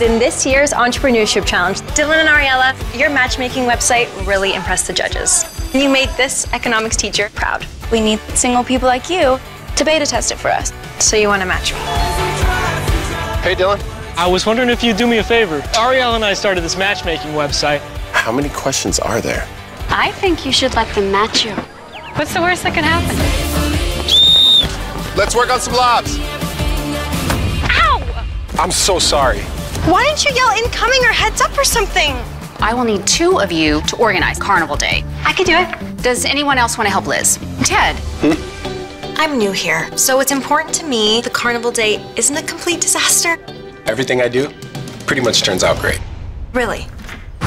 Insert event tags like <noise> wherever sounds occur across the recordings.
In this year's Entrepreneurship Challenge, Dylan and Ariella, your matchmaking website really impressed the judges. You made this economics teacher proud. We need single people like you to beta test it for us. So you want to match me? Hey, Dylan. I was wondering if you'd do me a favor. Ariel and I started this matchmaking website. How many questions are there? I think you should let them match you. What's the worst that can happen? Let's work on some lobs. Ow! I'm so sorry. Why didn't you yell incoming or heads up or something? I will need two of you to organize Carnival Day. I could do it. Does anyone else want to help Liz? Ted? Hmm? I'm new here, so it's important to me the carnival day isn't a complete disaster. Everything I do pretty much turns out great. Really.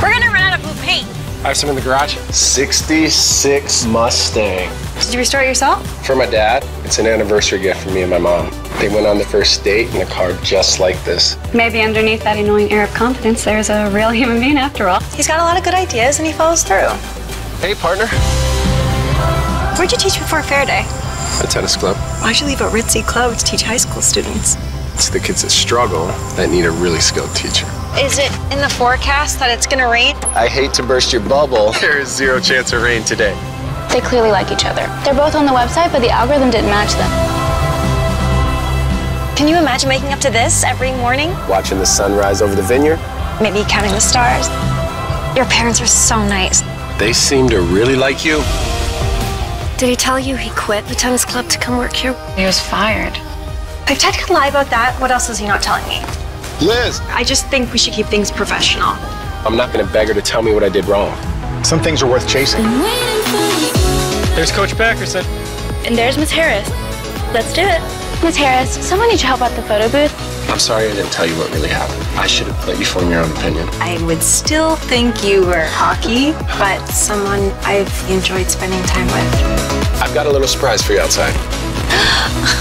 We're gonna run out of blue paint. I have some in the garage. 66 Mustang. Did you restore it yourself? For my dad, it's an anniversary gift for me and my mom. They went on the first date in a car just like this. Maybe underneath that annoying air of confidence, there's a real human being after all. He's got a lot of good ideas and he follows through. Hey, partner. Where'd you teach before Fair Day? A tennis club. Why'd you leave a ritzy club to teach high school students? It's the kids that struggle that need a really skilled teacher. Is it in the forecast that it's gonna rain? I hate to burst your bubble. <laughs> There is zero chance of rain today. They clearly like each other. They're both on the website, but the algorithm didn't match them. Can you imagine waking up to this every morning? Watching the sunrise over the vineyard, Maybe counting the stars. Your parents are so nice. they seem to really like you. Did he tell you he quit the tennis club to come work here? He was fired. If Ted can lie about that, what else is he not telling me? Liz, I just think we should keep things professional. I'm not gonna beg her to tell me what I did wrong. Some things are worth chasing. There's Coach Packerson. And there's Miss Harris. Let's do it. Miss Harris, someone needs your help at the photo booth. I'm sorry I didn't tell you what really happened. I should have let you form your own opinion. I would still think you were hockey, but someone I've enjoyed spending time with. I've got a little surprise for you outside. <gasps> <gasps> <gasps>